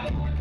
Hallelujah.